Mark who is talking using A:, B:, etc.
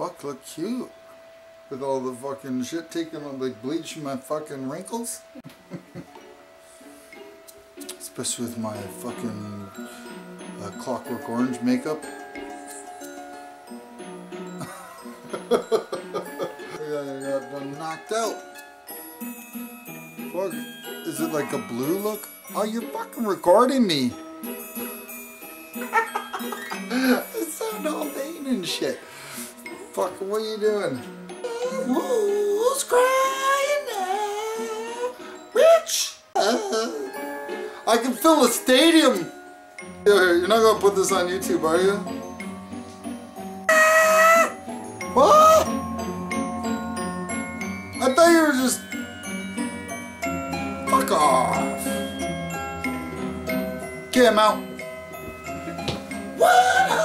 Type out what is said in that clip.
A: fuck look cute. With all the fucking shit taken on like bleaching my fucking wrinkles. Especially with my fucking uh, clockwork orange makeup. I got knocked out. Fuck. Is it like a blue look? Oh, you're fucking recording me. I sound all vain and shit. Fuck, what are you doing? Who's crying now? Rich! I can fill a stadium! You're not gonna put this on YouTube, are you? What? I thought you were just... Fuck off. Get I'm out. What